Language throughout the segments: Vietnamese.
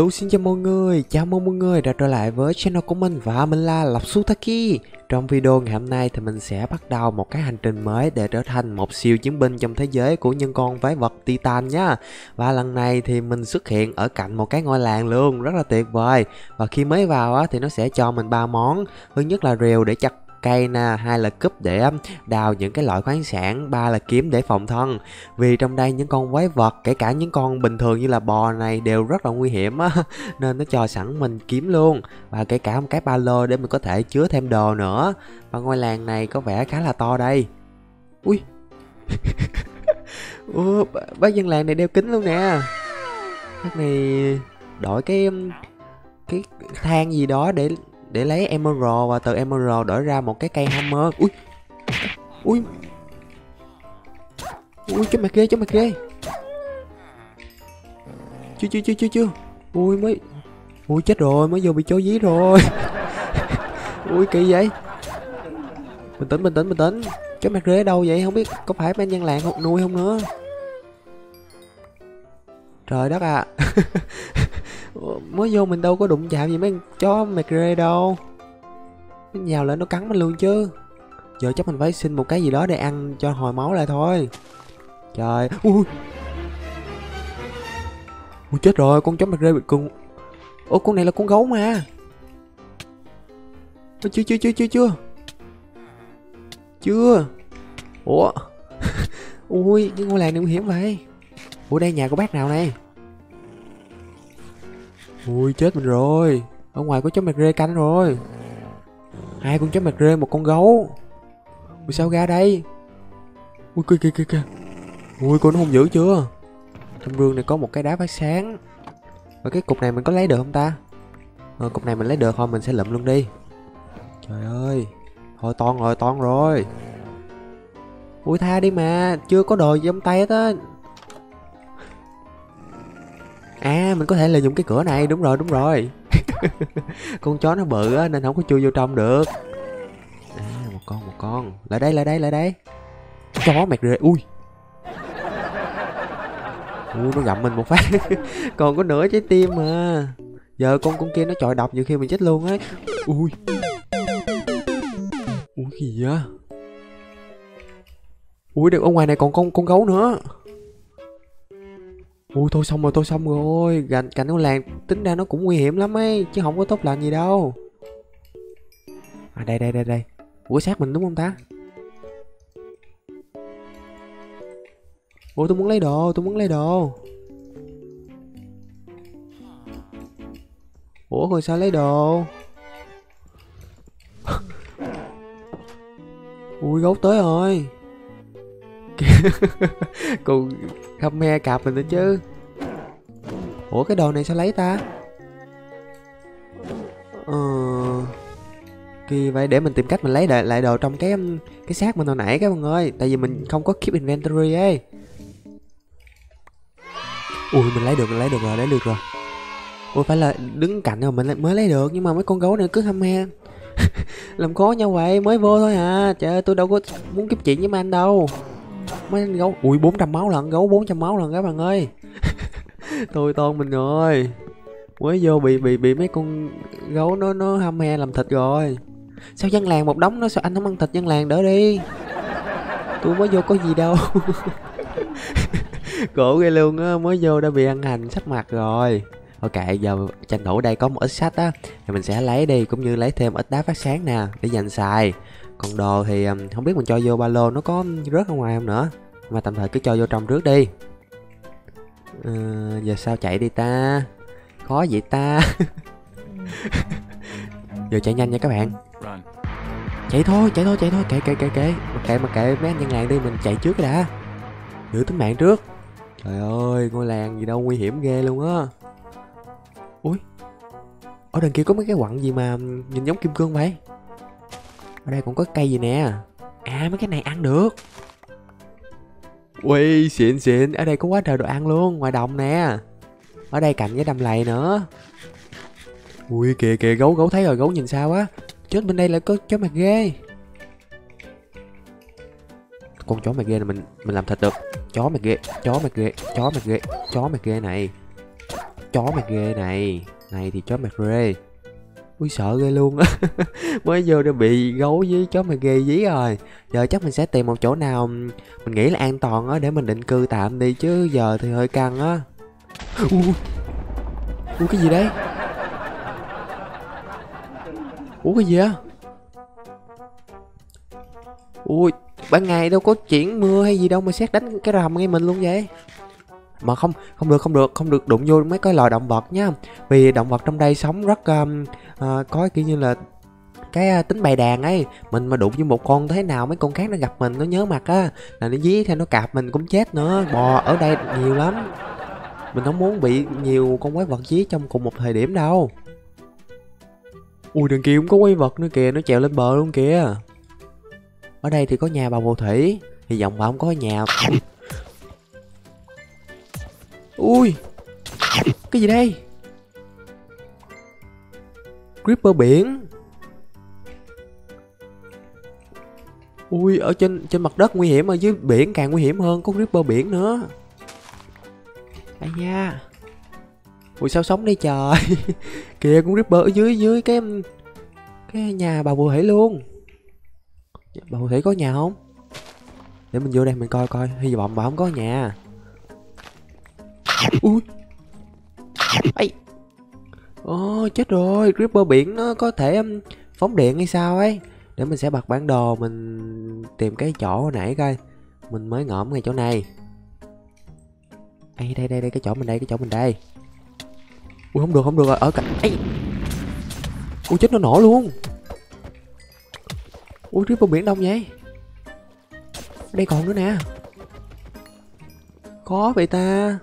Hello xin chào mọi người, chào mừng mọi người đã trở lại với channel của mình và mình là Lộc Sutaki. Trong video ngày hôm nay thì mình sẽ bắt đầu một cái hành trình mới để trở thành một siêu chiến binh trong thế giới của nhân con quái vật Titan nhá Và lần này thì mình xuất hiện ở cạnh một cái ngôi làng luôn, rất là tuyệt vời. Và khi mới vào á thì nó sẽ cho mình ba món. Thứ nhất là rìu để chặt cây nè hai là cúp để um, đào những cái loại khoáng sản ba là kiếm để phòng thân. Vì trong đây những con quái vật kể cả những con bình thường như là bò này đều rất là nguy hiểm á nên nó cho sẵn mình kiếm luôn. Và kể cả một cái ba lô để mình có thể chứa thêm đồ nữa. Và ngôi làng này có vẻ khá là to đây. Ui! Ủa, bác dân làng này đeo kính luôn nè. Bác này đổi cái um, cái thang gì đó để để lấy emerald, và từ emerald đổi ra một cái cây hammer. Ui. Ui. Ui chết mặt ghê chết mặt ghê. Chưa chưa chưa chưa chưa. Ui, mới. Ui, chết rồi, mới vô bị chó dí rồi ui, kỳ vậy. Bình tĩnh bình tĩnh bình tĩnh. Chó mặt rế đâu vậy? Không biết có phải bên nhân làng không? Nuôi không nữa. Trời đất à mới vô mình đâu có đụng chạm gì mấy chó mệt rê đâu. Nó nhào lên nó cắn mình luôn chứ. Giờ chắc mình phải xin một cái gì đó để ăn cho hồi máu lại thôi. Trời, ui. Ui, chết rồi, con chó mệt rê bị cùng ủa, con này là con gấu mà. Chưa chưa chưa chưa chưa. Chưa. Ủa. Ui, cái ngôi làng này nguy hiểm vậy. Ủa, đây nhà của bác nào này? Ui, chết mình rồi. Ở ngoài có chó mệt rê canh rồi. Hai con chó mệt rê, một con gấu. Ui, sao ra đây? Ui, kìa kìa kìa kìa. Ui cô nó hung dữ chưa? Trong rương này có một cái đá phát sáng. Và cái cục này mình có lấy được không ta? Ờ cục này mình lấy được thôi, mình sẽ lụm luôn đi. Trời ơi Thôi toan rồi toan rồi. Ui, tha đi mà, Chưa có đồ gì trong tay hết á. À mình có thể lợi dụng cái cửa này. Đúng rồi đúng rồi. Con chó nó bự á, nên không có chui vô trong được. À một con một con. Lại đây lại đây lại đây. Chó mệt rồi Ui. Ui, nó gặm mình một phát. Còn có nửa trái tim mà Giờ con con kia nó chọi độc nhiều khi mình chết luôn á. Ui. Ui gì vậy? Ui được ở ngoài này còn con con gấu nữa. Ui, thôi xong rồi tôi xong rồi. Gành cạnh con làng tính ra nó cũng nguy hiểm lắm ấy, Chứ không có tốt lành gì đâu. À đây đây đây đây. Ủa, sát mình đúng không ta? Ủa, tôi muốn lấy đồ, tôi muốn lấy đồ. Ủa rồi sao lấy đồ? Ui, gấu tới rồi. Còn không me cạp mình nữa chứ. Ủa cái đồ này sao lấy ta? Ờ Kỳ vậy để mình tìm cách mình lấy lại, lại đồ trong cái cái xác mình hồi nãy các bạn ơi. Tại vì mình không có keep inventory ấy. Ui mình lấy được mình lấy được rồi lấy được rồi. Ui phải là đứng cạnh rồi mình mới lấy được Nhưng mà mấy con gấu này cứ ham he. Làm khó nhau vậy mới vô thôi à. Trời ơi tôi đâu có muốn kiếm chuyện với anh đâu mấy anh gấu ui 400 máu lần gấu 400 máu lần các bạn ơi. Tôi tôn mình rồi. Mới vô bị bị bị mấy con gấu nó nó ham he làm thịt rồi. Sao dân làng một đống nó sao anh không ăn thịt dân làng đỡ đi? Tôi mới vô có gì đâu. Cổ ghê luôn á, mới vô đã bị ăn hành sắp mặt rồi. Ok, giờ tranh thủ đây có một ít sách á, thì mình sẽ lấy đi, cũng như lấy thêm ít đá phát sáng nè, để dành xài còn đồ thì không biết mình cho vô ba lô nó có rớt ra ngoài không nữa. Mà tạm thời cứ cho vô trong trước đi. À, giờ sao chạy đi ta? Khó vậy ta? Giờ chạy nhanh nha các bạn. Chạy thôi chạy thôi chạy thôi. Kệ kệ kệ kệ. Mặc kệ mặc kệ. Mấy anh nhân làng đi mình chạy trước đã. Giữ tính mạng trước. Trời ơi ngôi làng gì đâu nguy hiểm ghê luôn á. Ui. Ở đằng kia có mấy cái quặng gì mà nhìn giống kim cương vậy? Ở đây cũng có cây gì nè. À mấy cái này ăn được. Ui xịn xịn. Ở đây có quá trời đồ ăn luôn, ngoài đồng nè. Ở đây cạnh cái đầm lầy nữa. Ui kìa kìa, gấu gấu thấy rồi, gấu nhìn sao á. Chết, bên đây lại có chó mặt ghê. Con chó mặt ghê này mình mình làm thịt được. Chó mặt ghê, chó mặt ghê, chó mặt ghê, chó mặt ghê này. Chó mặt ghê này. Này thì chó mặt ghê ui, sợ ghê luôn á. Mới vô đã bị gấu với chó mày ghê dí rồi. Giờ chắc mình sẽ tìm một chỗ nào mình nghĩ là an toàn á để mình định cư tạm đi, chứ giờ thì hơi căng á. Ui. Ui, cái gì đấy? Ủa, cái gì á? Ui, ban ngày đâu có chuyển mưa hay gì đâu mà xét đánh cái rầm ngay mình luôn vậy mà không không được không được không được đụng vô mấy cái loài động vật nhá vì động vật trong đây sống rất um, uh, có kiểu như là cái uh, tính bày đàn ấy. Mình mà đụng với một con thế nào mấy con khác nó gặp mình nó nhớ mặt á. Là nó dí theo nó cạp mình cũng chết nữa. Bò ở đây nhiều lắm. Mình không muốn bị nhiều con quái vật dí trong cùng một thời điểm đâu. Ui đằng kia cũng có quái vật nữa kìa nó trèo lên bờ luôn kìa. Ở đây thì có nhà bà phù thủy. Hy vọng bà không có nhà ui. Cái gì đây? Creeper biển. Ui, ở trên trên mặt đất nguy hiểm ở dưới biển càng nguy hiểm hơn, có creeper biển nữa. Ai da. Ui, sao sống đây trời? Kìa, con creeper ở dưới dưới cái cái nhà bà phù thủy luôn. Dạ, bà phù thủy có nhà không? Để mình vô đây, mình coi coi. Hy vọng bà không có nhà ui. Ây ồ, chết rồi. Creeper biển nó có thể um, phóng điện hay sao ấy? Để mình sẽ bật bản đồ, mình tìm cái chỗ hồi nãy coi. Mình mới ngõm ngay chỗ này. Ây đây đây đây, cái chỗ mình đây, cái chỗ mình đây. Ui, không được không được rồi. Ở cạnh Ây ui, chết, nó nổ luôn. Ui, creeper biển đông vậy? Đây còn nữa nè. Có vậy ta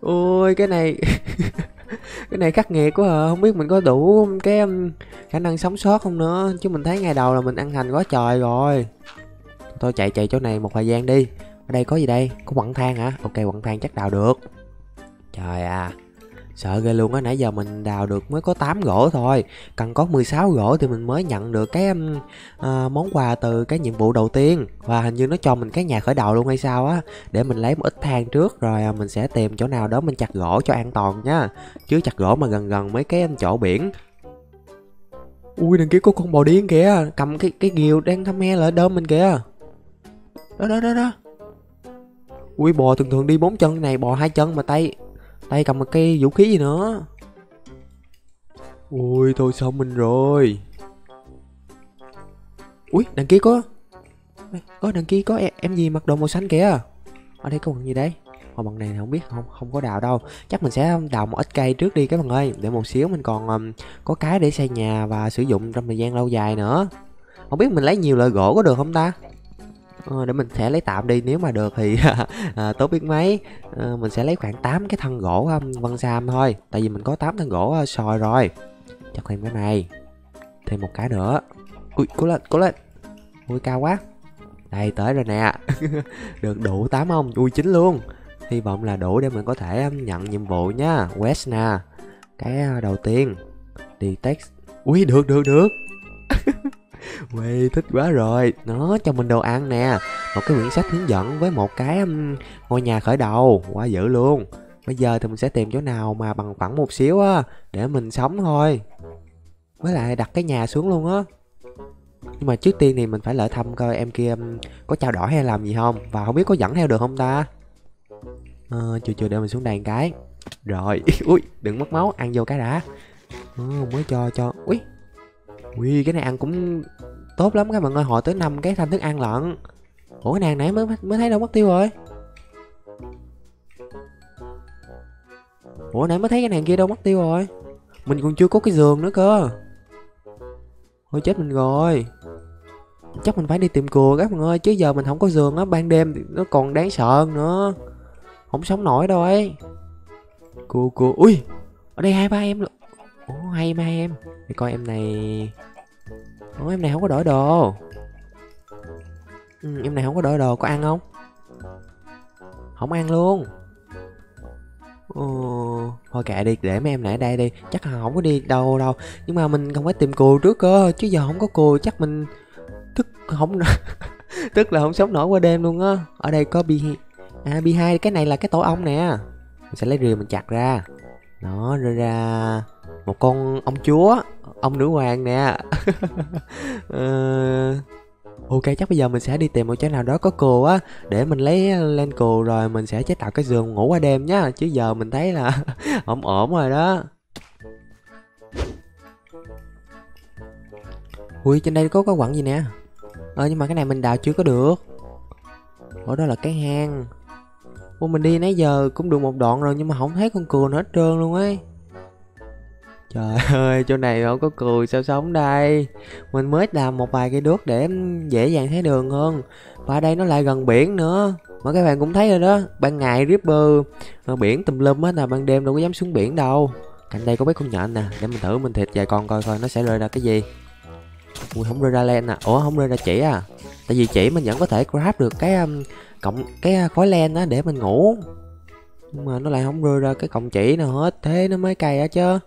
ôi, cái này cái này khắc nghiệt quá à. Không biết mình có đủ cái um, khả năng sống sót không nữa. Chứ mình thấy ngày đầu là mình ăn hành quá trời rồi. Tôi chạy chạy chỗ này một thời gian đi. Ở đây có gì đây? Có quặng than hả? Ok, quặng than chắc đào được. Trời à. Sợ ghê luôn á, nãy giờ mình đào được mới có 8 gỗ thôi. Cần có 16 gỗ thì mình mới nhận được cái uh, món quà từ cái nhiệm vụ đầu tiên. Và hình như nó cho mình cái nhà khởi đầu luôn hay sao á Để mình lấy một ít than trước rồi à, mình sẽ tìm chỗ nào đó mình chặt gỗ cho an toàn nha. Chứ chặt gỗ mà gần gần mấy cái chỗ biển. Ui đằng kia có con bò điên kìa Cầm cái cái ghiều đang thăm he lại đơm mình kìa. Đó đó đó đó. Ui bò thường thường đi bốn chân này bò hai chân mà tay tay cầm một cây vũ khí gì nữa. Ui thôi xong mình rồi. Ui đằng kia có. Ơ đằng kia có em, em gì mặc đồ màu xanh kìa? Ở đây có bằng gì đấy Hồi bằng này không biết không không có đào đâu. Chắc mình sẽ đào một ít cây trước đi các bạn ơi Để một xíu mình còn um, có cái để xây nhà và sử dụng trong thời gian lâu dài nữa. Không biết mình lấy nhiều loại gỗ có được không ta? Ờ, để mình sẽ lấy tạm đi nếu mà được thì à, tốt biết mấy. À, mình sẽ lấy khoảng 8 cái thân gỗ um, vân sam thôi tại vì mình có 8 thân gỗ uh, sòi rồi. Cho thêm cái này thêm một cái nữa. Ui cố lên cố lên. Ui cao quá. Đây tới rồi nè. Được đủ 8 không ui chín luôn. Hy vọng là đủ để mình có thể um, nhận nhiệm vụ nhá. Quest nè. Cái uh, đầu tiên. Detect. Ui được được được. Uầy, thích quá rồi. Nó cho mình đồ ăn nè Một cái quyển sách hướng dẫn với một cái ngôi nhà khởi đầu. Quá dữ luôn. Bây giờ thì mình sẽ tìm chỗ nào mà bằng phẳng một xíu á Để mình sống thôi. Với lại đặt cái nhà xuống luôn á. Nhưng mà trước tiên thì mình phải lợi thăm coi em kia có trao đổi hay làm gì không? Và không biết có dẫn theo được không ta? Ờ, à, Chưa chưa để mình xuống đàn cái. Rồi, ui, đừng mất máu, ăn vô cái đã. À, Mới cho cho, ui. Ui, cái này ăn cũng tốt lắm các bạn ơi. Họ tới năm cái thanh thức ăn lận. Ủa, cái nàng nãy mới mới thấy đâu mất tiêu rồi. Ủa, nãy mới thấy cái nàng kia đâu mất tiêu rồi. Mình còn chưa có cái giường nữa cơ. Ôi chết mình rồi. Chắc mình phải đi tìm cùa các bạn ơi, Chứ giờ mình không có giường á, Ban đêm thì nó còn đáng sợ hơn nữa. Không sống nổi đâu ấy. Cùa cùa Ui, Ở đây hai ba em luôn Ủa hay mà em. Để coi em này. Ủa em này không có đổi đồ. Ừ, Em này không có đổi đồ Có ăn không? Không ăn luôn. Ồ, thôi kệ đi để mấy em này ở đây đi. Chắc là không có đi đâu đâu. Nhưng mà mình không phải tìm cùi trước cơ chứ giờ không có cùi chắc mình thức không tức là không sống nổi qua đêm luôn á. Ở đây có bi à bi hai cái này là cái tổ ong nè. Mình sẽ lấy rìu mình chặt ra. Nó rồi ra một con ông chúa ông nữ hoàng nè. Ờ... ok chắc bây giờ mình sẽ đi tìm một chỗ nào đó có cừu á để mình lấy lên cừu rồi mình sẽ chế tạo cái giường ngủ qua đêm nhá chứ giờ mình thấy là ổn ổn rồi đó. Ui trên đây có cái quặng gì nè? Ờ nhưng mà cái này mình đào chưa có được. Ở đó là cái hang. Ủa mình đi nãy giờ cũng được một đoạn rồi nhưng mà không thấy con cừu nào hết trơn luôn ấy Trời ơi, chỗ này không có cười sao sống đây? Mình mới làm một vài cây đuốc để dễ dàng thấy đường hơn. Và đây nó lại gần biển nữa. Mà các bạn cũng thấy rồi đó Ban ngày Ripper ờ, biển tùm lum hết là ban đêm đâu có dám xuống biển đâu. Cạnh đây có mấy con nhện nè Để mình thử mình thịt vài con coi coi nó sẽ rơi ra cái gì. Ui không rơi ra len à? Ủa không rơi ra chỉ à? Tại vì chỉ mình vẫn có thể grab được cái um, cộng cái à, khói len á để mình ngủ. Nhưng mà nó lại không rơi ra cái cọng chỉ nào hết Thế nó mới cày á chứ.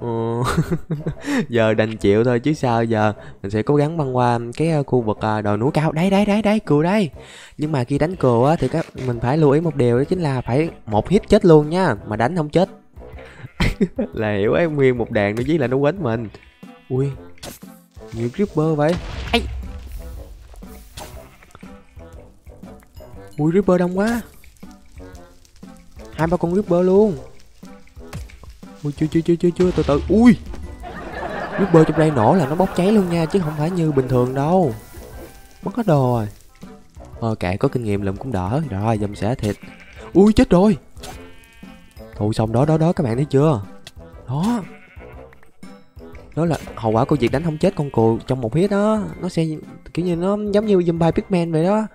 Ừ. giờ đành chịu thôi, chứ sao giờ? Mình sẽ cố gắng băng qua cái ờ, khu vực ờ, đồi núi cao. Đấy đấy đấy đấy, cừu đây nhưng mà khi đánh cừu á thì các, mình phải lưu ý một điều đó chính là phải một hit chết luôn nha, mà đánh không chết. Là hiểu ấy, nguyên một đàn nó với là nó quánh mình. Ui nhiều creeper vậy. Ây. ui creeper đông quá. Hai ba con creeper luôn ui, chưa chưa chưa chưa chưa, từ từ. Ui! Nước bơ trong đây nổ là nó bốc cháy luôn nha, chứ không phải như bình thường đâu. Mất hết đồ rồi. Ờ kệ, có kinh nghiệm lụm cũng đỡ. Rồi, dùm sẽ thịt ui, chết rồi! Thôi xong đó đó đó, các bạn thấy chưa? Đó. Đó là hậu quả của việc đánh không chết con cừu trong một hit đó. Nó sẽ, kiểu như nó giống như zombie pigman vậy đó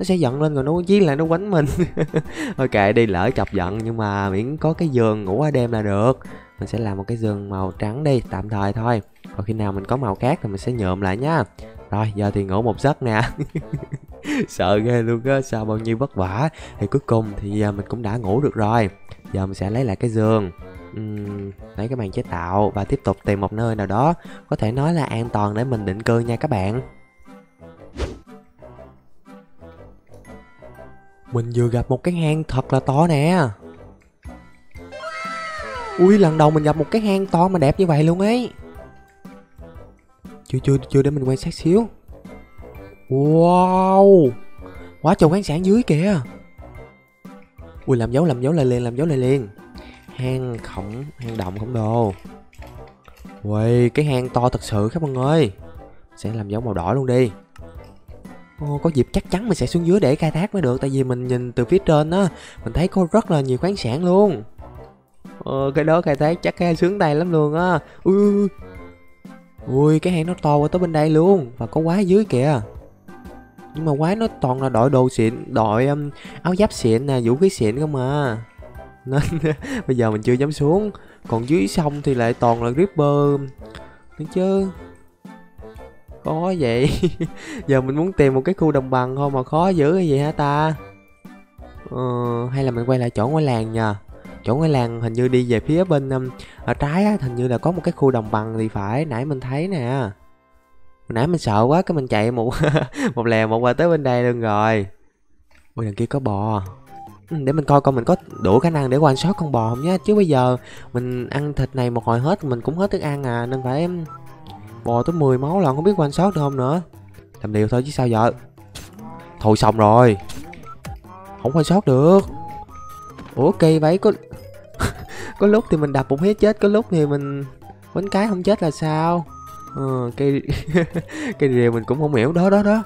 nó sẽ giận lên rồi nó chí lại nó quánh mình. Thôi kệ đi lỡ chọc giận nhưng mà miễn có cái giường ngủ qua đêm là được. Mình sẽ làm một cái giường màu trắng đi tạm thời thôi. Còn khi nào mình có màu khác thì mình sẽ nhuộm lại nhá rồi giờ thì ngủ một giấc nè. Sợ ghê luôn á sao bao nhiêu vất vả. Thì cuối cùng thì à, mình cũng đã ngủ được rồi. Giờ mình sẽ lấy lại cái giường. Uhm, lấy cái màn chế tạo và tiếp tục tìm một nơi nào đó có thể nói là an toàn để mình định cư nha các bạn. Mình vừa gặp một cái hang thật là to nè. Ui, lần đầu mình gặp một cái hang to mà đẹp như vậy luôn ấy. Chưa chưa chưa để mình quan sát xíu. Wow! Quá trời khoáng sản dưới kìa. Ui, làm dấu làm dấu lại liền, làm dấu lại liền. Hang khổng, hang động khổng đồ. Ui cái hang to thật sự các bạn ơi Sẽ làm dấu màu đỏ luôn đi. Ồ, có dịp chắc chắn mình sẽ xuống dưới để khai thác mới được tại vì mình nhìn từ phía trên á mình thấy có rất là nhiều khoáng sản luôn. Ờ, cái đó khai thác chắc khai sướng tay lắm luôn á. Ui, ui ui. Cái hang nó to qua tới bên đây luôn và có quái dưới kìa. Nhưng mà quái nó toàn là đội đồ xịn đội um, áo giáp xịn nè vũ khí xịn không mà nên bây giờ mình chưa dám xuống. Còn dưới sông thì lại toàn là ripper nữa chứ khó vậy. Giờ mình muốn tìm một cái khu đồng bằng thôi mà khó dữ cái gì hả ta? Ờ, hay là mình quay lại chỗ ngôi làng nhờ? Chỗ ngôi làng hình như đi về phía bên um, ở trái á hình như là có một cái khu đồng bằng thì phải. Nãy mình thấy nè. Hồi nãy mình sợ quá cái mình chạy một một lè một qua tới bên đây luôn rồi. Ôi đằng kia có bò. Ừ, để mình coi coi mình có đủ khả năng để quan sát con bò không nhá. Chứ bây giờ mình ăn thịt này một hồi hết mình cũng hết thức ăn à nên phải um, bò tới 10 máu lần không biết quan sát được không nữa. Làm điều thôi chứ sao vợ thôi xong rồi. Không quan sát được. Ủa, kỳ vậy? Có có lúc thì mình đập bụng hết chết, có lúc thì mình bánh cái không chết là sao? Ờ cây cây rìu mình cũng không hiểu. Đó đó đó.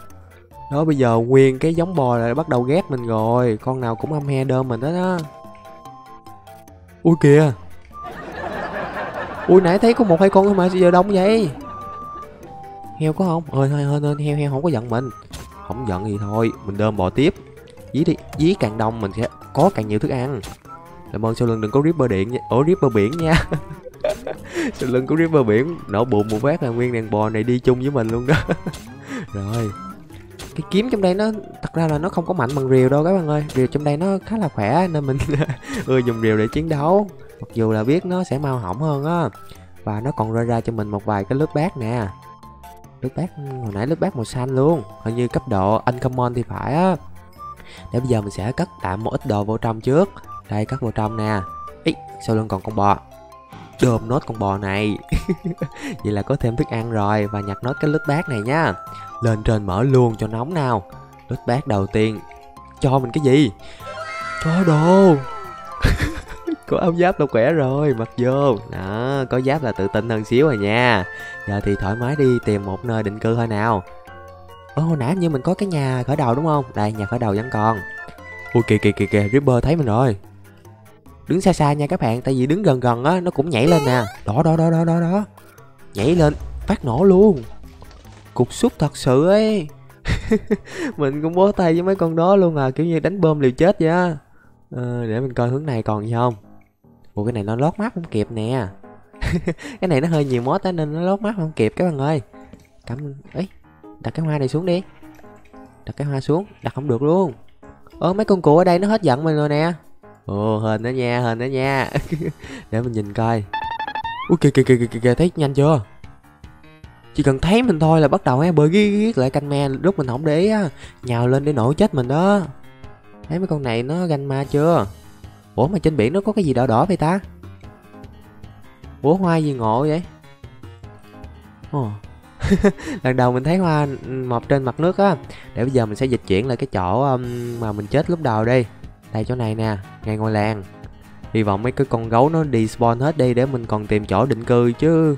Đó, bây giờ nguyên cái giống bò lại bắt đầu ghét mình rồi. Con nào cũng âm he đơm mình đó đó. Ui kìa. Ui, nãy thấy có một hai con thôi mà giờ đông vậy? Heo có không? Ơi thôi thôi thôi heo heo không có giận mình. Không giận gì thôi. Mình đơm bò tiếp. Dí đi dí càng đông mình sẽ có càng nhiều thức ăn. Làm ơn sau lưng đừng có ripper điện nha. Ổ ripper biển nha. Sau lưng có ripper biển, nổ bụng một phát là nguyên đàn bò này đi chung với mình luôn đó. Rồi. Cái kiếm trong đây nó, thật ra là nó không có mạnh bằng rìu đâu các bạn ơi. Rìu trong đây nó khá là khỏe nên mình ưa dùng rìu để chiến đấu. Mặc dù là biết nó sẽ mau hỏng hơn á. Và nó còn rơi ra cho mình một vài cái lớp bát nè nước bát, hồi nãy nước bát màu xanh luôn. Hình như cấp độ uncommon thì phải á. Để bây giờ mình sẽ cất tạm một ít đồ vô trong trước. Đây, cất vô trong nè. Ý, sau lưng còn con bò. Đơm nốt con bò này. Vậy là có thêm thức ăn rồi, và nhặt nốt cái lít bát này nha. Lên trên mở luôn cho nóng nào. Lít bát đầu tiên. Cho mình cái gì? Cho đồ. có áo giáp đâu khỏe rồi mặc vô. Đó có giáp là tự tin hơn xíu rồi nha. Giờ thì thoải mái đi tìm một nơi định cư thôi nào. Ơ hồi nãy như mình có cái nhà khởi đầu đúng không? Đây nhà khởi đầu vẫn còn ui kìa kìa kìa kìa ripper thấy mình rồi. Đứng xa xa nha các bạn tại vì đứng gần gần á nó cũng nhảy lên nè. Đó đó đó đó đó đó. Nhảy lên phát nổ luôn. Cục xúc thật sự ấy. Mình cũng bó tay với mấy con đó luôn à kiểu như đánh bom liều chết vậy á. À, để mình coi hướng này còn gì không? Ủa cái này nó lót mắt không kịp nè. Cái này nó hơi nhiều mốt á nên nó lót mắt không kịp các bạn ơi. Cảm ấy đặt cái hoa này xuống đi. Đặt cái hoa xuống đặt không được luôn. Ơ mấy con cụ ở đây nó hết giận mình rồi nè. Ồ hình đó nha hình đó nha. Để mình nhìn coi. Ui kìa kìa kìa kìa, kìa thấy nhanh chưa? Chỉ cần thấy mình thôi là bắt đầu hay bơi ghét lại canh me lúc mình không để ý á nhào lên để nổ chết mình đó. Thấy mấy con này nó ganh ma chưa? Ủa, mà trên biển nó có cái gì đỏ đỏ vậy ta? Ủa, hoa gì ngộ vậy? Ồ. Lần đầu mình thấy hoa mọc trên mặt nước á. Để bây giờ mình sẽ dịch chuyển lại cái chỗ um, mà mình chết lúc đầu đi. Đây, chỗ này nè, ngay ngôi làng. Hy vọng mấy cái con gấu nó đi spawn hết đi để mình còn tìm chỗ định cư chứ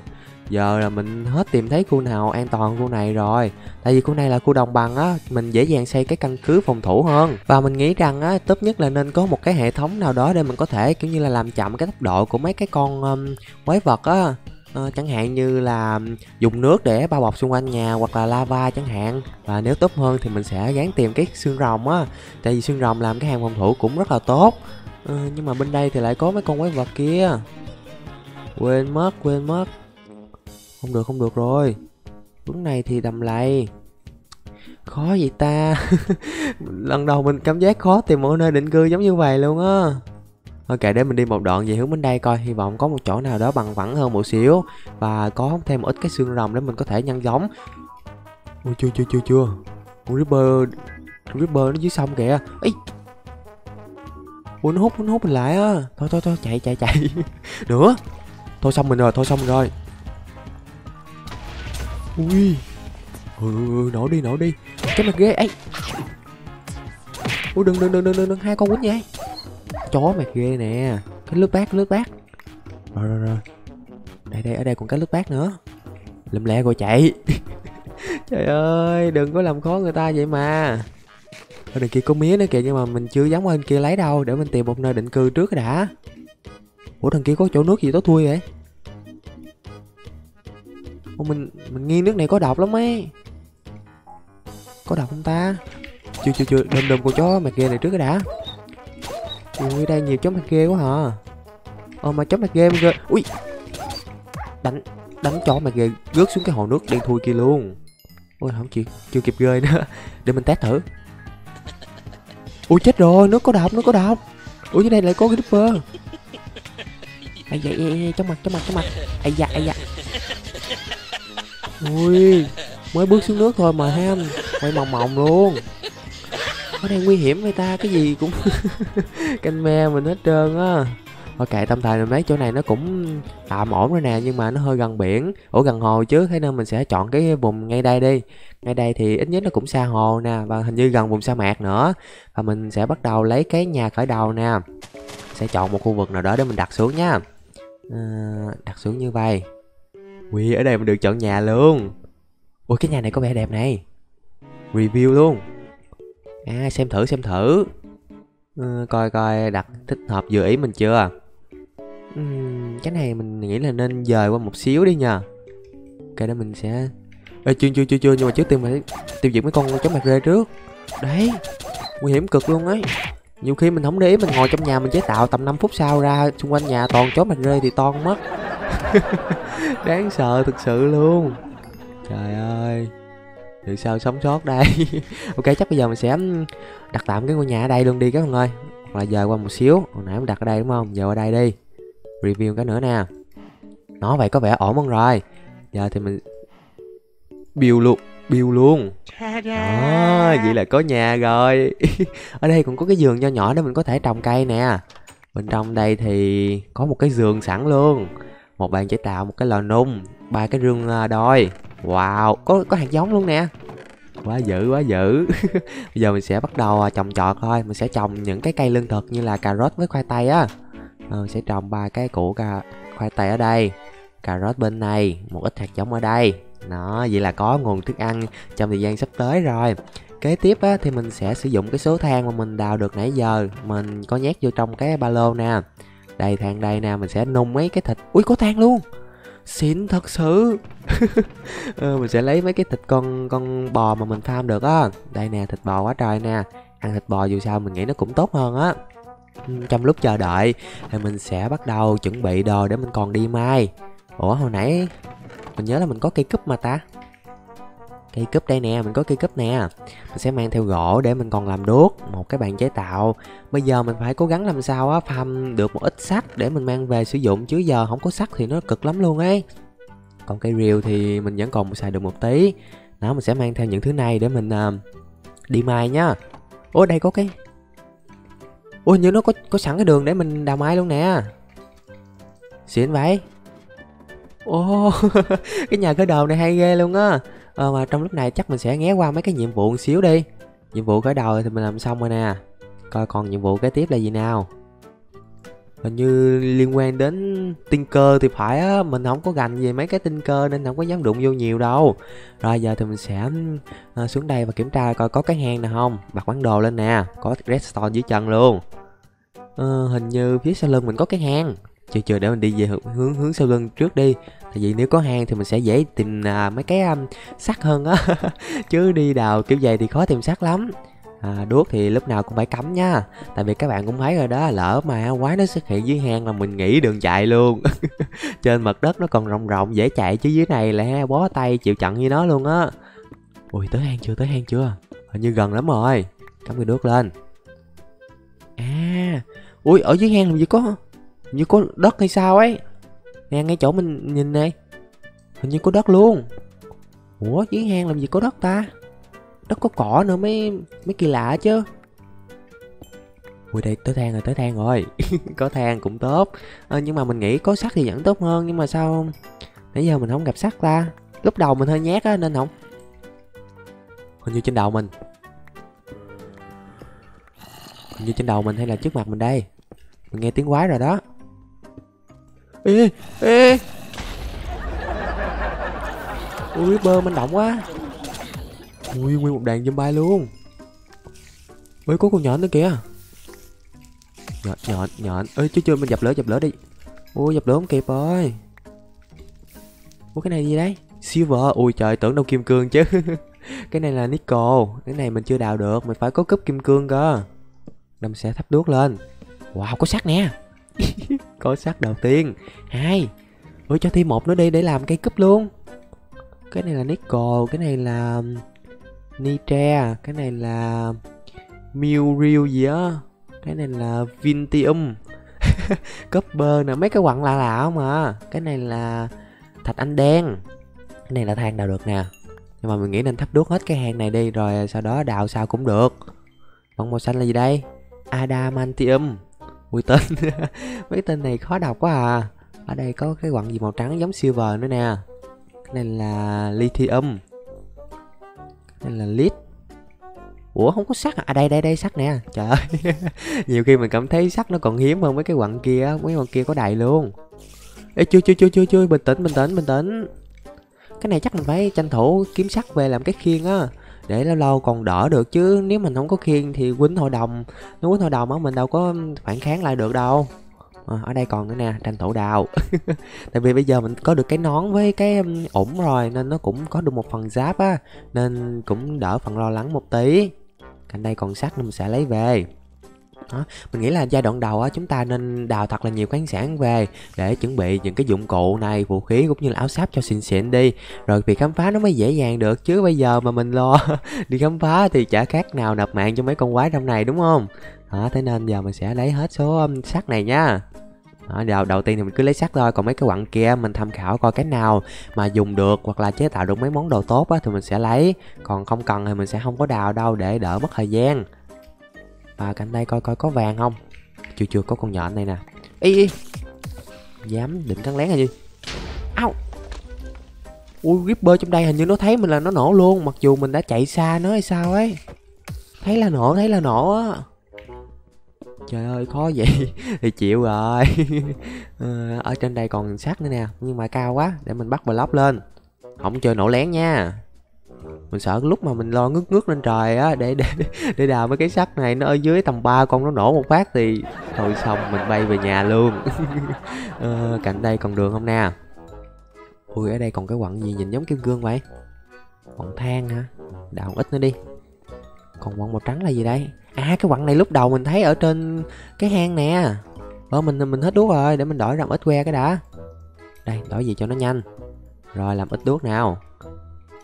giờ là mình hết tìm thấy khu nào an toàn khu này rồi. Tại vì khu này là khu đồng bằng á mình dễ dàng xây cái căn cứ phòng thủ hơn. Và mình nghĩ rằng á tốt nhất là nên có một cái hệ thống nào đó để mình có thể kiểu như là làm chậm cái tốc độ của mấy cái con um, quái vật á. Uh, chẳng hạn như là dùng nước để bao bọc xung quanh nhà hoặc là lava chẳng hạn. Và nếu tốt hơn thì mình sẽ gán tìm cái xương rồng á. Tại vì xương rồng làm cái hàng phòng thủ cũng rất là tốt. Uh, nhưng mà bên đây thì lại có mấy con quái vật kia. Quên mất quên mất không được không được rồi. Hướng này thì đầm lầy. Khó vậy ta? Lần đầu mình cảm giác khó tìm một nơi định cư giống như vậy luôn á. Ok, để mình đi một đoạn về hướng bên đây coi. Hy vọng có một chỗ nào đó bằng phẳng hơn một xíu Và có thêm một ít cái xương rồng để mình có thể nhân giống. Ôi, chưa chưa chưa chưa. Con Ripper Ripper nó dưới sông kìa. Ý Ui nó hút nó hút mình lại á. Thôi thôi thôi, chạy chạy chạy. Nữa. Thôi xong mình rồi, thôi xong mình rồi. Ui. Ừ, ừ, ừ nổ đi nổ đi. Cái mặt ghê ấy. Ui đừng đừng đừng đừng đừng, đừng hai con quýnh vậy. Chó mày ghê nè. Cái lướt bát lướt bát rồi rồi rồi. Đây đây ở đây còn cái lướt bát nữa. Lùm lẹ rồi chạy. Trời ơi đừng có làm khó người ta vậy mà. Ở đằng kia có mía nữa kìa nhưng mà mình chưa dám qua bên kia lấy đâu để mình tìm một nơi định cư trước đã. Ủa đằng kia có chỗ nước gì tối thui vậy? Ô, mình mình nghi nước này có độc lắm ấy. Có độc không ta? Chưa chưa chưa. Đâm đâm con chó mặt ghê này trước cái đã. Ui đây nhiều chó mặt ghê quá hả? Ờ mà chó mặt ghê ghê. Ui. Đánh Đánh chó mặt ghê. Rớt xuống cái hồ nước đen thui kia luôn. Ôi không chịu Chưa kịp ghê nữa. Để mình test thử. Ui chết rồi. Nước có độc Nước có độc. Ui dưới đây lại có cái dipper Ây da, ây trong mặt, trong mặt, trong mặt. Ây da, ây da. Ui Mới bước xuống nước thôi mà ha Quay mòng mòng luôn. Ở đây nguy hiểm người ta cái gì cũng canh me mình hết trơn á. Ok tâm thời mình mấy chỗ này nó cũng tạm ổn rồi nè nhưng mà nó hơi gần biển. Ủa gần hồ chứ thế nên mình sẽ chọn cái vùng ngay đây đi. Ngay đây thì ít nhất nó cũng xa hồ nè và hình như gần vùng sa mạc nữa. Và mình sẽ bắt đầu lấy cái nhà khởi đầu nè. Sẽ chọn một khu vực nào đó để mình đặt xuống nha. À, đặt xuống như vậy. Ui, ở đây mình được chọn nhà luôn. Ui, cái nhà này có vẻ đẹp này. Review luôn. À xem thử xem thử. Ừ, coi coi đặt thích hợp vừa ý mình chưa? Uhm, cái này mình nghĩ là nên dời qua một xíu đi nha cái đó mình sẽ Ê, chưa chưa chưa chưa nhưng mà trước tiên phải tiêu diệt mấy con chó mặt rê trước. Đấy nguy hiểm cực luôn ấy. Nhiều khi mình không để ý mình ngồi trong nhà mình chế tạo tầm 5 phút sau ra xung quanh nhà toàn chó mặt rê thì toan mất đáng sợ thực sự luôn. Trời ơi thì sao sống sót đây? Ok, chắc bây giờ mình sẽ đặt tạm cái ngôi nhà ở đây luôn đi các bạn ơi. Hoặc là giờ qua một xíu, hồi nãy mình đặt ở đây đúng không? Giờ ở đây đi. Review cái nữa nè. Nó vậy có vẻ ổn hơn rồi. Giờ thì mình build luôn build luôn. Đó, vậy là có nhà rồi. Ở đây cũng có cái giường nho nhỏ để mình có thể trồng cây nè. Bên trong đây thì có một cái giường sẵn luôn một bàn chế tạo một cái lò nung ba cái rương à, đôi. Wow có có hạt giống luôn nè. Quá dữ quá dữ. Bây giờ mình sẽ bắt đầu à, trồng trọt thôi. Mình sẽ trồng những cái cây lương thực như là cà rốt với khoai tây á. Ờ, sẽ trồng ba cái củ cà khoai tây ở đây cà rốt bên này một ít hạt giống ở đây. Đó vậy là có nguồn thức ăn trong thời gian sắp tới rồi. Kế tiếp á, thì mình sẽ sử dụng cái số than mà mình đào được nãy giờ mình có nhét vô trong cái ba lô nè đây than đây nè mình sẽ nung mấy cái thịt. Ui có than luôn. Xịn thật sự. Ừ, mình sẽ lấy mấy cái thịt con con bò mà mình farm được á. Đây nè thịt bò quá trời nè. Ăn thịt bò dù sao mình nghĩ nó cũng tốt hơn á. Trong lúc chờ đợi thì mình sẽ bắt đầu chuẩn bị đồ để mình còn đi mai ủa hồi nãy mình nhớ là mình có cây cúp mà ta cây cúp đây nè mình có cây cúp nè. Mình sẽ mang theo gỗ để mình còn làm đuốc một cái bàn chế tạo. Bây giờ mình phải cố gắng làm sao á farm được một ít sắt để mình mang về sử dụng chứ giờ không có sắt thì nó cực lắm luôn ấy. Còn cây rìu thì mình vẫn còn xài được một tí. Đó mình sẽ mang theo những thứ này để mình uh, đi mai nhá. Ủa đây có cái ôi như nó có có sẵn cái đường để mình đào mai luôn nè. Xịn vậy. Ồ cái nhà cái đầu này hay ghê luôn á ờ, mà trong lúc này chắc mình sẽ ghé qua mấy cái nhiệm vụ một xíu đi. Nhiệm vụ khởi đầu thì mình làm xong rồi nè. Coi còn nhiệm vụ kế tiếp là gì nào? Hình như liên quan đến tinh cơ thì phải á mình không có gành về mấy cái tinh cơ nên không có dám đụng vô nhiều đâu. Rồi giờ thì mình sẽ ờ, xuống đây và kiểm tra coi có cái hang nào không. Bật bản đồ lên nè có redstone dưới chân luôn. À, hình như phía sau lưng mình có cái hang chờ chờ để mình đi về hướng hướng sau lưng trước đi. Tại vì nếu có hang thì mình sẽ dễ tìm à, mấy cái um, sắt hơn á. Chứ đi đào kiểu vậy thì khó tìm sắt lắm. À, đuốc thì lúc nào cũng phải cắm nha. Tại vì các bạn cũng thấy rồi đó lỡ mà quái nó xuất hiện dưới hang là mình nghĩ đường chạy luôn. Trên mặt đất nó còn rộng rộng dễ chạy chứ dưới này là bó tay chịu chặn như nó luôn á. Ui tới hang chưa tới hang chưa? Hình như gần lắm rồi. Cắm cái đuốc lên. À ui ở dưới hang làm gì có? Như có đất hay sao ấy? Nè ngay chỗ mình nhìn này. Hình như có đất luôn. Ủa chiến hang làm gì có đất ta? Đất có cỏ nữa mới mới kỳ lạ chứ. Ui đây tới than rồi tới than rồi. Có than cũng tốt. À, nhưng mà mình nghĩ có sắt thì vẫn tốt hơn nhưng mà sao nãy giờ mình không gặp sắt ta. Lúc đầu mình hơi nhát á nên không. Hình như trên đầu mình. Hình như trên đầu mình hay là trước mặt mình đây. Mình nghe tiếng quái rồi đó ê ê. Ui, bơ, manh động quá. Ui, nguyên một đàn zombie luôn. Ui có con nhện nữa kìa. Nhện nhện nhện. Ơi chứ chưa, mình dập lửa dập lửa đi. Ui, dập lửa không kịp rồi. Ủa, cái này gì đấy? Silver. Ui, trời, tưởng đâu kim cương chứ. Cái này là nickel. Cái này mình chưa đào được, mình phải có cúp kim cương cơ. Đâm xe thắp đuốc lên. Wow, có sắt nè. có sắt đầu tiên. Hai, ôi, cho thêm một nữa đi để làm cây cúp luôn. Cái này là nickel, cái này là um, nitre cái này là muriel gì á. Cái này là vintium. Copper nè, mấy cái quặng lạ lạ mà cái này là thạch anh đen. Cái này là than đào được nè. Nhưng mà mình nghĩ nên thắp đuốc hết cái hàng này đi, rồi sau đó đào sao cũng được. Còn màu xanh là gì đây? Adamantium ui tên. Mấy tên này khó đọc quá à. Ở đây có cái quặng gì màu trắng giống silver nữa nè. Cái này là lithium. Cái này là lead. Ủa, không có sắt à? à đây đây đây, sắt nè. Trời ơi. Nhiều khi mình cảm thấy sắt nó còn hiếm hơn mấy cái quặng kia mấy quặng kia có đầy luôn. Ê chưa chưa chưa chưa chưa bình tĩnh bình tĩnh bình tĩnh. Cái này chắc mình phải tranh thủ kiếm sắt về làm cái khiên á để lâu lâu còn đỡ được chứ nếu mình không có khiên thì quýnh hội đồng. Nếu quýnh hội đồng á mình đâu có phản kháng lại được đâu. À, ở đây còn nữa nè tranh thủ đào. Tại vì bây giờ mình có được cái nón với cái ủng rồi nên nó cũng có được một phần giáp á nên cũng đỡ phần lo lắng một tí. Cạnh đây còn sắt nên mình sẽ lấy về đó. mình nghĩ là giai đoạn đầu á chúng ta nên đào thật là nhiều khoáng sản về để chuẩn bị những cái dụng cụ này vũ khí cũng như là áo giáp cho xịn xịn đi. Rồi việc khám phá nó mới dễ dàng được chứ bây giờ mà mình lo đi khám phá thì chả khác nào nạp mạng cho mấy con quái trong này đúng không? Đó thế nên giờ mình sẽ lấy hết số um, sắt này nha. Đó, đầu, đầu tiên thì mình cứ lấy sắt thôi còn mấy cái quặng kia mình tham khảo coi cái nào mà dùng được hoặc là chế tạo được mấy món đồ tốt á thì mình sẽ lấy. Còn không cần thì mình sẽ không có đào đâu để đỡ mất thời gian và cạnh đây coi coi có vàng không? Chưa chưa, có con nhện này nè. Y y dám định cắn lén hay gì? Ao ui ripper trong đây hình như nó thấy mình là nó nổ luôn, mặc dù mình đã chạy xa nó hay sao ấy. Thấy là nổ, thấy là nổ á. Trời ơi, khó vậy. Thì chịu rồi. Ờ, ở trên đây còn sắt nữa nè, nhưng mà cao quá, để mình bắt block lên. Không chơi nổ lén nha mình sợ lúc mà mình lo ngước ngước lên trời á để để để đào mấy cái sắt này nó ở dưới tầm 3 con nó nổ một phát thì thôi xong mình bay về nhà luôn. Ờ, cạnh đây còn đường không nè? Ui ở đây còn cái quặng gì nhìn giống kim cương vậy? Quặng than hả? Đào ít nữa đi. Còn quặng màu trắng là gì đây? À cái quặng này lúc đầu mình thấy ở trên cái hang nè. Ờ mình mình hết đuốc rồi để mình đổi làm ít que cái đã. Đây đổi gì cho nó nhanh? Rồi làm ít đuốc nào.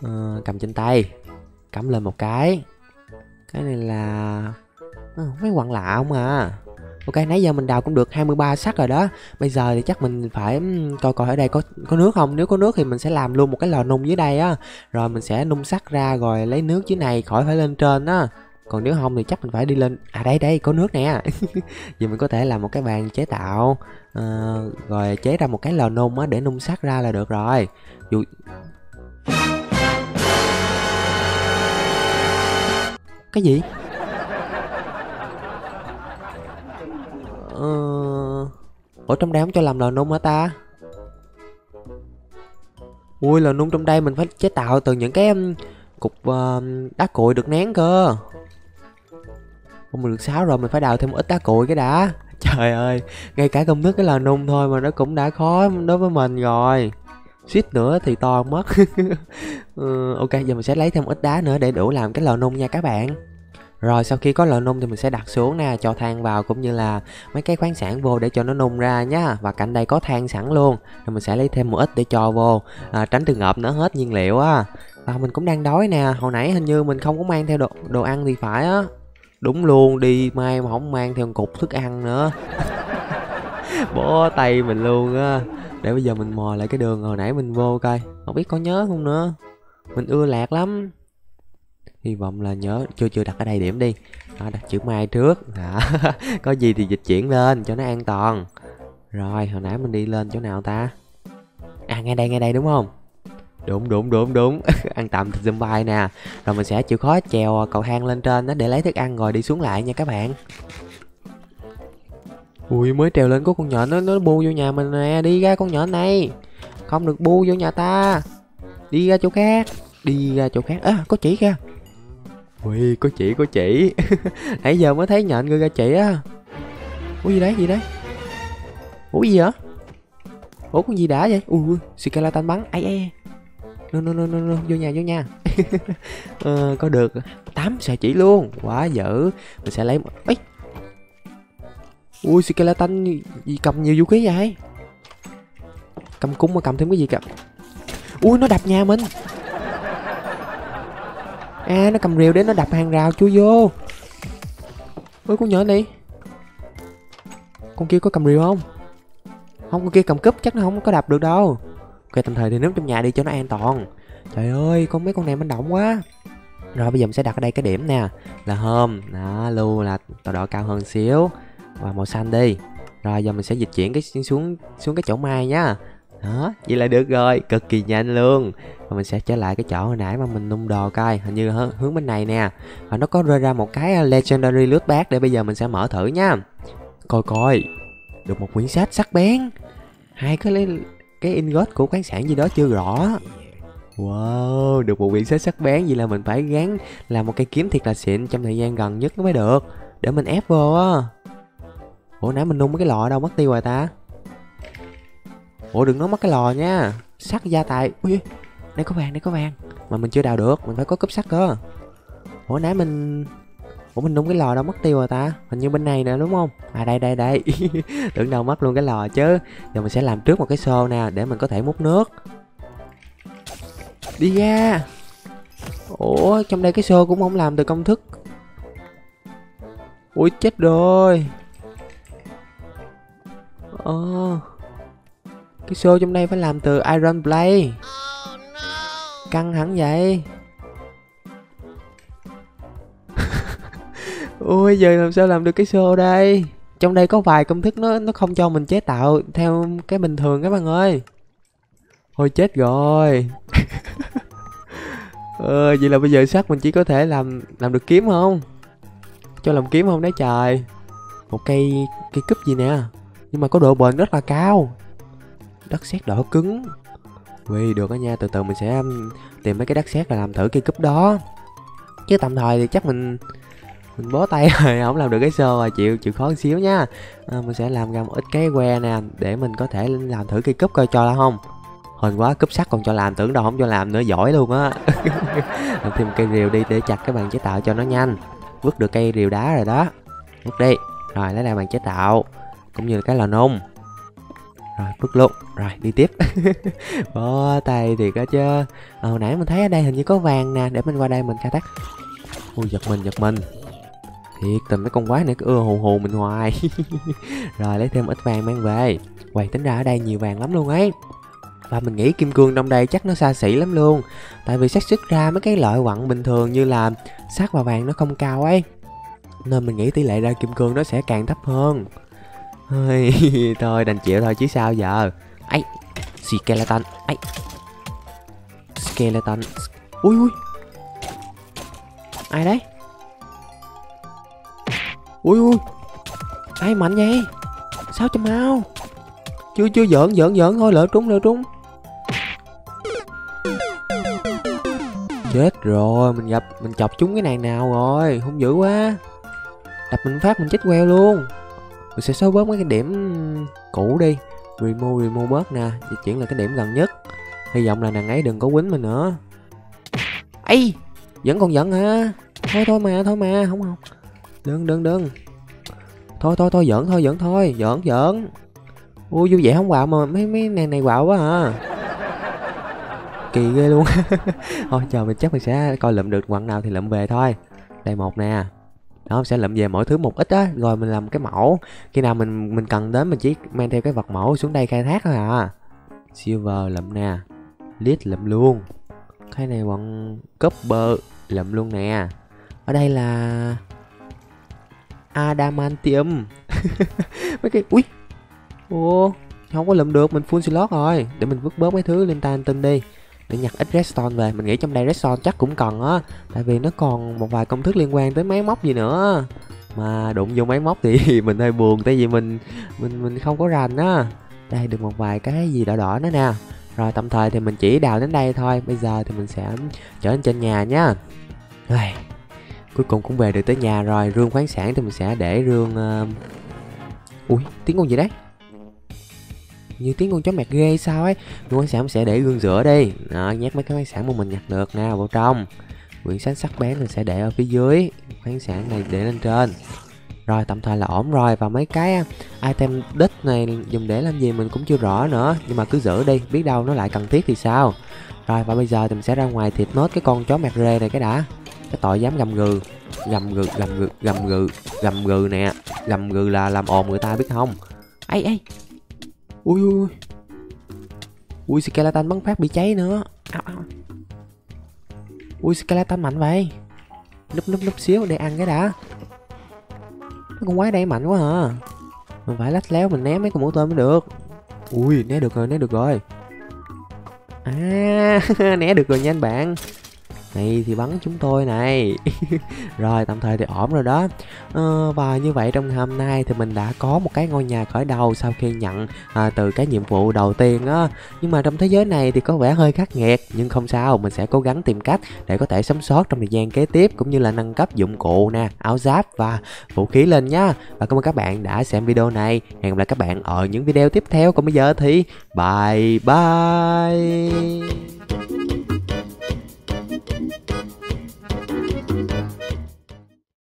Ờ, cầm trên tay. Cắm lên một cái. Cái này là ờ, mấy quặng lạ không à? Ok nãy giờ mình đào cũng được 23 sắt rồi đó. Bây giờ thì chắc mình phải coi coi ở đây có có nước không? Nếu có nước thì mình sẽ làm luôn một cái lò nung dưới đây á. Rồi mình sẽ nung sắt ra rồi lấy nước dưới này khỏi phải lên trên á. Còn nếu không thì chắc mình phải đi lên à đây đây có nước nè. Giờ mình có thể làm một cái bàn chế tạo uh, rồi chế ra một cái lò nung á để nung sắt ra là được rồi. Dù cái gì? Ờ... ủa trong đây không cho làm lò nung hả ta? Ui lò nung trong đây mình phải chế tạo từ những cái um, cục uh, đá cội được nén cơ. Ủa mình được sáu rồi mình phải đào thêm một ít đá cội cái đã. Trời ơi Ngay cả công thức cái lò nung thôi mà nó cũng đã khó đối với mình rồi suýt nữa thì to mất. Ừ, ok giờ mình sẽ lấy thêm một ít đá nữa để đủ làm cái lò nung nha các bạn. Rồi sau khi có lò nung thì mình sẽ đặt xuống nè cho than vào cũng như là mấy cái khoáng sản vô để cho nó nung ra nhá. Và cạnh đây có than sẵn luôn. Rồi mình sẽ lấy thêm một ít để cho vô à, tránh trường hợp nó hết nhiên liệu á. Và mình cũng đang đói nè. Hồi nãy hình như mình không có mang theo đồ, đồ ăn thì phải á. Đúng luôn đi mai mà không mang theo một cục thức ăn nữa. Bó tay mình luôn á để bây giờ mình mò lại cái đường hồi nãy mình vô coi. Không biết có nhớ không nữa. Mình ưa lạc lắm. Hy vọng là nhớ chưa chưa đặt ở đây điểm đi. Đó, đặt chữ mai trước. Đó. có gì thì dịch chuyển lên cho nó an toàn. Rồi hồi nãy mình đi lên chỗ nào ta? À ngay đây ngay đây đúng không? Đúng đúng đúng đúng. Ăn tạm thịt zombie nè. Rồi mình sẽ chịu khó trèo cầu thang lên trên đó để lấy thức ăn rồi đi xuống lại nha các bạn ui mới trèo lên có con nhện nó nó bu vô nhà mình nè đi ra con nhện này. Không được bu vô nhà ta. Đi ra chỗ khác đi ra chỗ khác. À có chỉ kìa. Ui có chỉ có chỉ. Nãy giờ mới thấy nhện người ra chỉ á. Ủa gì đấy gì đấy? Ủa gì vậy? Ủa con gì đã vậy? Ui skeleton bắn. Ai ai no no no no, no. vô nhà vô nhà. Ờ, có được tám sợi chỉ luôn. Quá dữ mình sẽ lấy ấy ui, skeleton gì cầm nhiều vũ khí vậy? Cầm cung mà cầm thêm cái gì cả ui, nó đập nhà mình. À nó cầm rìu đến nó đập hàng rào, chui vô. Ui, con nhỏ này. Con kia có cầm rìu không? Không, con kia cầm cúp chắc nó không có đập được đâu. Ok, tạm thời thì núp trong nhà đi cho nó an toàn. Trời ơi, con mấy con này manh động quá. Rồi, bây giờ mình sẽ đặt ở đây cái điểm nè. Là hôm. Đó, lưu là tọa độ cao hơn xíu và màu xanh đi. Rồi giờ mình sẽ dịch chuyển cái xuống xuống cái chỗ mai nhá. Đó vậy là được rồi. Cực kỳ nhanh luôn. Và mình sẽ trở lại cái chỗ hồi nãy mà mình nung đồ coi. Hình như hướng bên này nè. Và nó có rơi ra một cái uh, legendary loot bag để bây giờ mình sẽ mở thử nhá coi coi. Được một quyển sách sắc bén. Hai cái cái ingot của khoáng sản gì đó chưa rõ. Wow, được một quyển sách sắc bén. Vậy là mình phải gán làm một cây kiếm thiệt là xịn Trong thời gian gần nhất mới được. Để mình ép vô á. Ủa, nãy mình nung mấy cái lò đâu? Mất tiêu rồi ta. Ủa, đừng nói mất cái lò nha. Sắt gia tài. Ui đây có vàng đây có vàng. Mà mình chưa đào được, Mình phải có cúp sắt cơ. Ủa, nãy mình Ủa, mình nung cái lò đâu? Mất tiêu rồi ta. Hình như bên này nè, đúng không? À đây đây đây. Tưởng đâu mất luôn cái lò chứ. Giờ mình sẽ làm trước một cái xô nè, Để mình có thể múc nước. Đi ra. Ủa, trong đây cái xô cũng không làm từ công thức. Ui, chết rồi. Ờ Cái show trong đây phải làm từ Iron Blade. Căng hẳn vậy. Ui giờ làm sao làm được cái show đây? Trong đây có vài công thức nó nó không cho mình chế tạo theo cái bình thường các bạn ơi. Ôi, chết rồi. Ờ vậy là bây giờ sắt mình chỉ có thể làm làm được kiếm không? Cho làm kiếm không đấy trời. Một cây cây cúp gì nè nhưng mà có độ bền rất là cao. Đất sét đỏ cứng. Ui, được đó nha, từ từ mình sẽ um, tìm mấy cái đất sét là làm thử cây cúp đó. Chứ tạm thời thì chắc mình mình bó tay rồi, không làm được cái sơ rồi, chịu chịu khó một xíu nha. À, Mình sẽ làm ra một ít cái que nè, để mình có thể làm thử cây cúp coi cho là không. Hên quá, cúp sắt còn cho làm, tưởng đâu không cho làm nữa, giỏi luôn á. Làm thêm cây rìu đi để chặt cái bàn chế tạo cho nó nhanh. Vứt được cây rìu đá rồi đó. Vứt đi, rồi lấy ra bàn chế tạo. Cũng như là cái lò nung. Rồi bước luôn. Rồi đi tiếp. Bó tay thì có chứ. À, hồi nãy mình thấy ở đây hình như có vàng nè. Để mình qua đây mình khai thác. Ui giật mình giật mình. Thiệt tình mấy con quái này cứ ưa hù hù mình hoài. Rồi lấy thêm ít vàng mang về. Quầy tính ra ở đây nhiều vàng lắm luôn ấy. Và mình nghĩ kim cương trong đây chắc nó xa xỉ lắm luôn. Tại vì xác suất ra mấy cái loại quặng bình thường như là sắt và vàng nó không cao ấy. Nên mình nghĩ tỷ lệ ra kim cương nó sẽ càng thấp hơn. thôi, đành chịu thôi, chứ sao giờ? Ấy, skeleton ấy. Skeleton ui ui. Ai đấy? Ui ui. Ai, mạnh vậy? Sao cho mau? Chưa chưa, giỡn giỡn giỡn thôi, lỡ trúng lỡ trúng. Chết rồi, mình gặp, mình chọc chúng cái này nào rồi? Không dữ quá. Đập mình phát, mình chết queo luôn mình sẽ xóa bớt mấy cái điểm cũ đi. Remove remove bớt nè di chuyển là cái điểm gần nhất. Hy vọng là nàng ấy đừng có quýnh mình nữa. Ấy vẫn còn giận hả? Thôi thôi mà thôi mà, không không. Đừng đừng đừng. Thôi thôi thôi, giỡn thôi giỡn thôi, giỡn giỡn. Ui, vui vẻ không quạo mà, mấy mấy nàng này quạo quá hả kỳ ghê luôn. Thôi, chờ mình chắc mình sẽ coi lượm được, quặng nào thì lượm về thôi. Đây một nè đó, sẽ lượm về mỗi thứ một ít á, rồi mình làm cái mẫu. Khi nào mình mình cần đến mình chỉ mang theo cái vật mẫu xuống đây khai thác thôi à. Silver lượm nè, lít lượm luôn. Cái này bọn copper lượm luôn nè. Ở đây là adamantium. Mấy cái ui ô không có lượm được, mình full slot rồi. Để mình vứt bớt mấy thứ lên tan tinh đi để nhặt ít redstone về, mình nghĩ trong đây redstone chắc cũng cần á. Tại vì nó còn một vài công thức liên quan tới máy móc gì nữa. Mà đụng vô máy móc thì mình hơi buồn, tại vì mình mình mình không có rành á. Đây, được một vài cái gì đỏ đỏ nữa nè. Rồi, tạm thời thì mình chỉ đào đến đây thôi. Bây giờ thì mình sẽ trở lên trên nhà nhá rồi cuối cùng cũng về được tới nhà rồi. Rương khoáng sản thì mình sẽ để rương uh... ui, tiếng con gì đấy? Như tiếng con chó mẹt ghê sao ấy. Người khoáng sản sẽ để gương rửa đi. Đó, nhét mấy cái khoáng sản mà mình nhặt được nào vào trong. Quyển sách sắc bén mình sẽ để ở phía dưới. Khoáng sản này để lên trên. Rồi tạm thời là ổn rồi. Và mấy cái à, item đích này dùng để làm gì mình cũng chưa rõ nữa. Nhưng mà cứ giữ đi biết đâu nó lại cần thiết thì sao? Rồi và bây giờ thì mình sẽ ra ngoài thịt nốt cái con chó mẹt rê này cái đã. Cái tội dám gầm gừ. Gầm gừ gầm gừ gầm gừ gầm gừ nè. Gầm gừ là làm ồn người ta biết không? Ấy ấy ui ui ui. Skeleton bắn phát bị cháy nữa. Ao, ao. ui skeleton mạnh vậy. Núp núp núp xíu để ăn cái đã. Con quái đây mạnh quá hả? Mình phải lách léo mình né mấy con mũi tên mới được. Ui né được rồi né được rồi. À né được rồi nha anh bạn này thì bắn chúng tôi này. Rồi tạm thời thì ổn rồi đó. À, và như vậy trong hôm nay thì mình đã có một cái ngôi nhà khởi đầu sau khi nhận à, từ cái nhiệm vụ đầu tiên á. Nhưng mà trong thế giới này thì có vẻ hơi khắc nghiệt nhưng không sao mình sẽ cố gắng tìm cách để có thể sống sót trong thời gian kế tiếp cũng như là nâng cấp dụng cụ nè áo giáp và vũ khí lên nhá. Và cảm ơn các bạn đã xem video này. Hẹn gặp lại các bạn ở những video tiếp theo. Còn bây giờ thì bye bye.